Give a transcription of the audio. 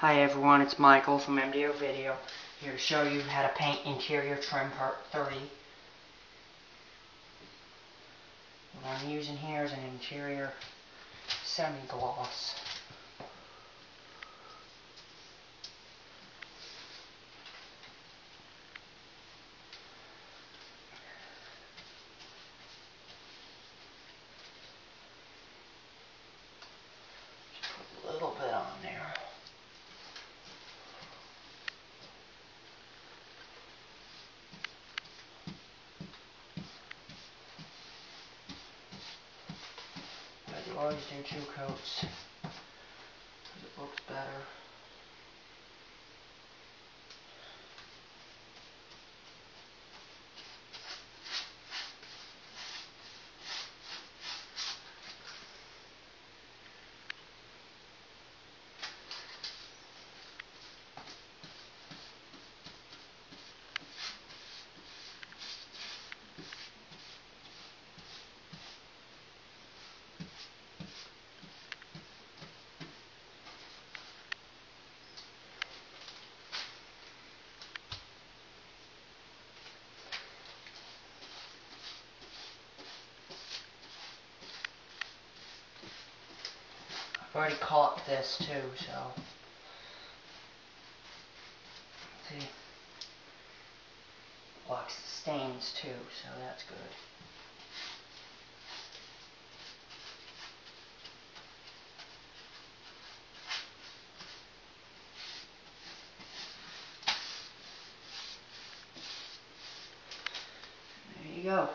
Hi everyone, it's Michael from MDO Video here to show you how to paint interior trim part 30. What I'm using here is an interior semi-gloss. Always do two coats because it looks better. Already caught this too, so. See? Blocks the stains too, so that's good. There you go.